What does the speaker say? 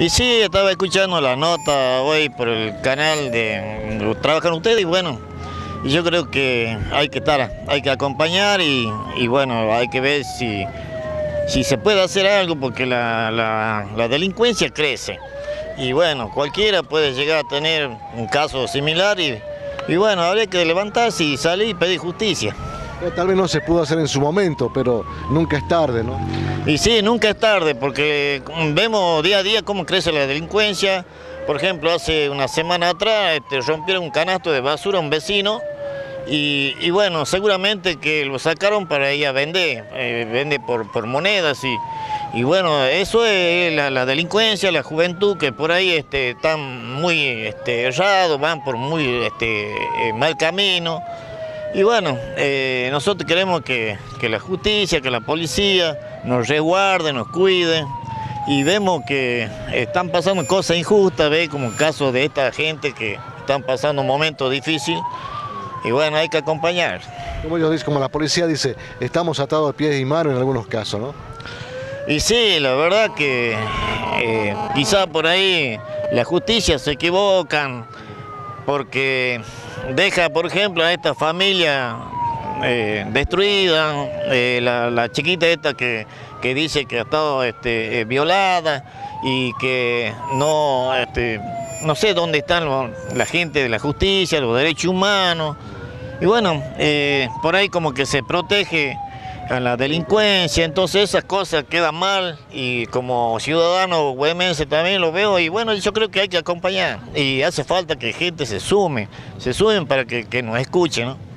Y sí, estaba escuchando la nota hoy por el canal de Trabajan ustedes y bueno, yo creo que hay que estar, hay que acompañar y, bueno, hay que ver si, si se puede hacer algo porque la, delincuencia crece. Y bueno, cualquiera puede llegar a tener un caso similar y, y bueno, habría que levantarse y salir y pedir justicia. Tal vez no se pudo hacer en su momento, pero nunca es tarde, ¿no? Y sí, nunca es tarde, porque vemos día a día cómo crece la delincuencia. Por ejemplo, hace una semana atrás este, rompieron un canasto de basura a un vecino y, bueno, seguramente que lo sacaron para ir a vender, eh, vende por, monedas y, y bueno, eso es la, delincuencia, la juventud que por ahí este, están muy este, errados, van por muy este, eh, mal camino. Y bueno, eh, nosotros queremos que, la justicia, que la policía nos resguarde, nos cuide. Y vemos que están pasando cosas injustas, ve como el caso de esta gente que están pasando un momento difícil. Y bueno, hay que acompañar. Como ellos dicen, como la policía dice, estamos atados de pies y manos en algunos casos, ¿no? Y sí, la verdad que eh, quizá por ahí la justicia se equivocan, porque deja, por ejemplo, a esta familia eh, destruida, eh, la, chiquita esta que, dice que ha estado este, eh, violada y que no, este, no sé dónde están la gente de la justicia, los derechos humanos. Y bueno, por ahí como que se protege a la delincuencia, entonces esas cosas quedan mal y como ciudadano huemense también lo veo y bueno, yo creo que hay que acompañar y hace falta que gente se sume, se sumen para que, que nos escuchen, ¿no?